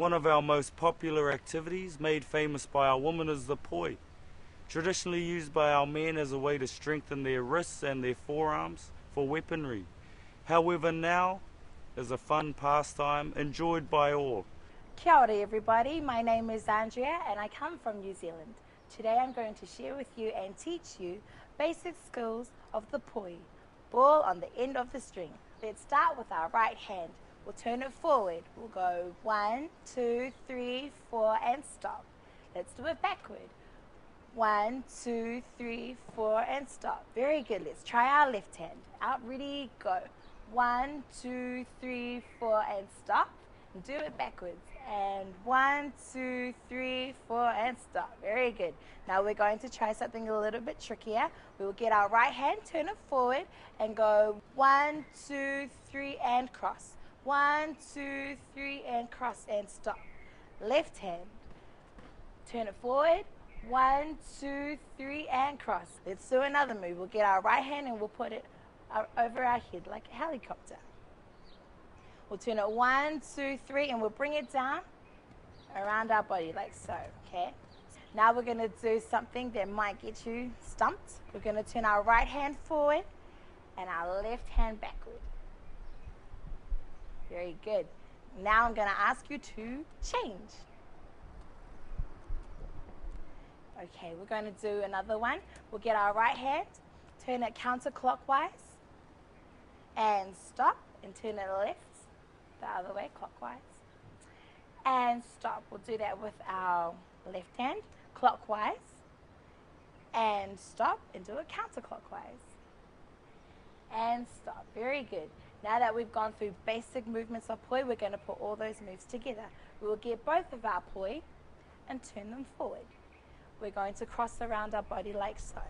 One of our most popular activities, made famous by our women, is the poi. Traditionally used by our men as a way to strengthen their wrists and their forearms for weaponry. However, now is a fun pastime enjoyed by all. Kia ora everybody, my name is Andrea and I come from New Zealand. Today I'm going to share with you and teach you basic skills of the poi, ball on the end of the string. Let's start with our right hand. We'll turn it forward. We'll go one, two, three, four, and stop. Let's do it backward. One, two, three, four, and stop. Very good. Let's try our left hand. Out, ready, go. One, two, three, four, and stop. Do it backwards. And one, two, three, four, and stop. Very good. Now we're going to try something a little bit trickier. We will get our right hand, turn it forward, and go one, two, three, and cross. One, two, three, and cross and stop. Left hand. Turn it forward. One, two, three, and cross. Let's do another move. We'll get our right hand and we'll put it uh, over our head like a helicopter. We'll turn it one, two, three, and we'll bring it down around our body like so, okay? Now we're gonna do something that might get you stumped. We're gonna turn our right hand forward and our left hand backward. Very good. Now I'm going to ask you to change. Okay, we're going to do another one. We'll get our right hand, turn it counterclockwise, and stop, and turn it left, the other way, clockwise, and stop. We'll do that with our left hand, clockwise, and stop, and do it counterclockwise, and stop. Very good. Now that we've gone through basic movements of poi, we're going to put all those moves together. We will get both of our poi and turn them forward. We're going to cross around our body like so.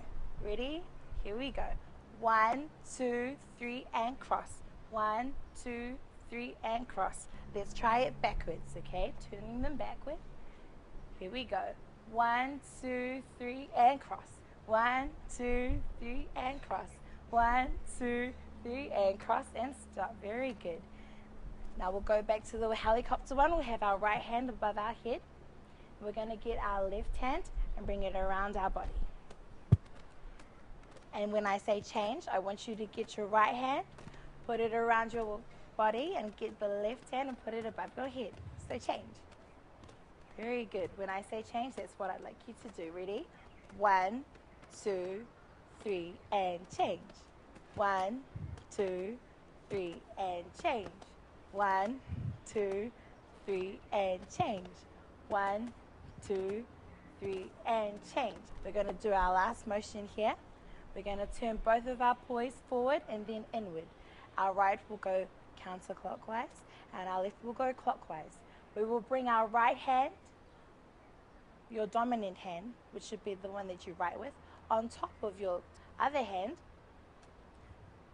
Ready? Here we go. One, two, three, and cross. One, two, three, and cross. Let's try it backwards, okay? Turning them backward. Here we go. One, two, three, and cross. One, two, three, and cross. One, two, three, and cross and stop. Very good. Now we'll go back to the helicopter one. We'll have our right hand above our head. We're going to get our left hand and bring it around our body. And when I say change, I want you to get your right hand, put it around your body, and get the left hand and put it above your head. So change. Very good. When I say change, that's what I'd like you to do. Ready? One, two, three, and change. One, two, three, and change. One, two, three, and change. One, two, three, and change. We're going to do our last motion here. We're going to turn both of our pois forward and then inward. Our right will go counterclockwise and our left will go clockwise. We will bring our right hand, your dominant hand, which should be the one that you write with, on top of your other hand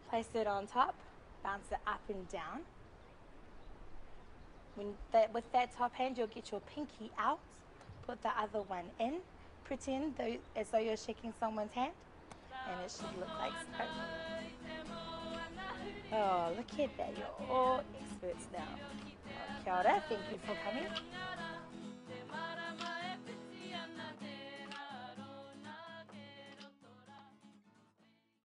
Place it on top, bounce it up and down. That, with that top hand, you'll get your pinky out, put the other one in, pretend though, as though you're shaking someone's hand, and it should look like so. Oh, look at that, you're all experts now. Kia ora, thank you for coming.